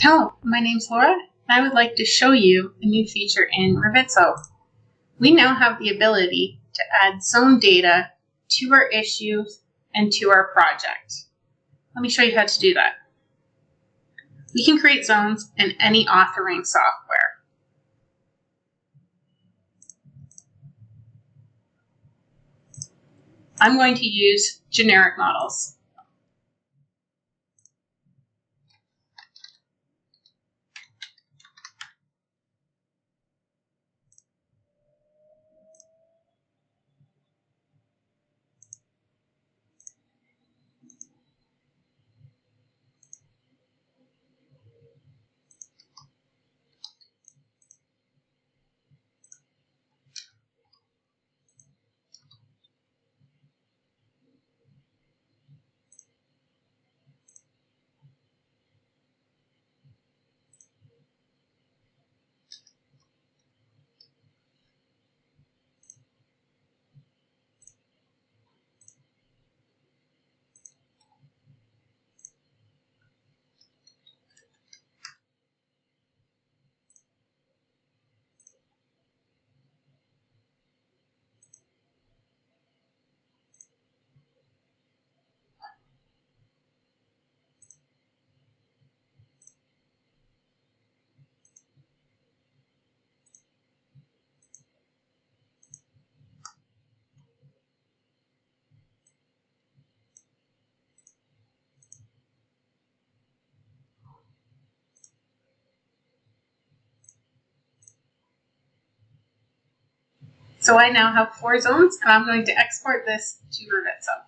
Hello, my name's Laura, and I would like to show you a new feature in Revizto. We now have the ability to add zone data to our issues and to our project. Let me show you how to do that. We can create zones in any authoring software. I'm going to use generic models. So I now have four zones, and I'm going to export this to Revizto.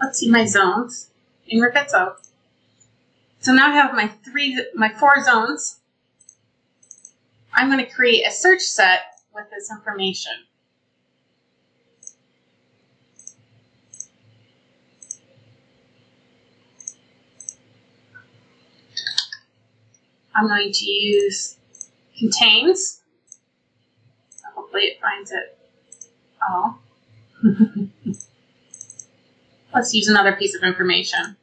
Let's see my zones in Revizto. So now I have my three, my four zones. I'm going to create a search set with this information. I'm going to use contains. Hopefully it finds it all. Let's use another piece of information.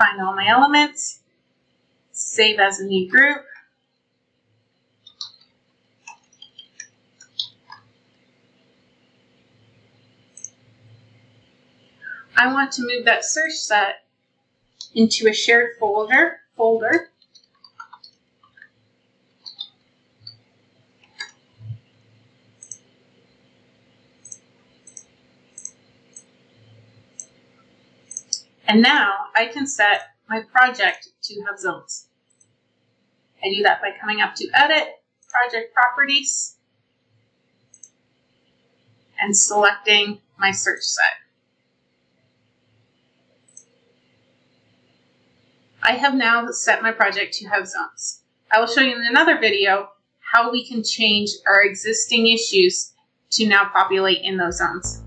Find all my elements, save as a new group. I want to move that search set into a shared folder, folder. And now I can set my project to have zones. I do that by coming up to Edit, Project Properties, and selecting my search set. I have now set my project to have zones. I will show you in another video how we can change our existing issues to now populate in those zones.